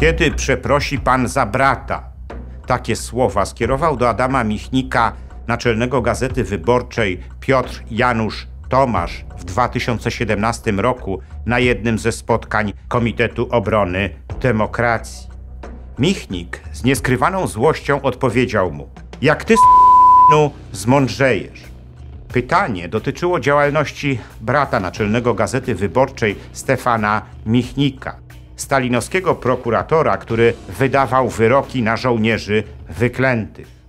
Kiedy przeprosi pan za brata? Takie słowa skierował do Adama Michnika, naczelnego Gazety Wyborczej Piotr Janusz Tomasz w 2017 roku na jednym ze spotkań Komitetu Obrony Demokracji. Michnik z nieskrywaną złością odpowiedział mu: Jak ty s***nu zmądrzejesz. Pytanie dotyczyło działalności brata naczelnego Gazety Wyborczej Stefana Michnika, stalinowskiego prokuratora, który wydawał wyroki na żołnierzy wyklętych.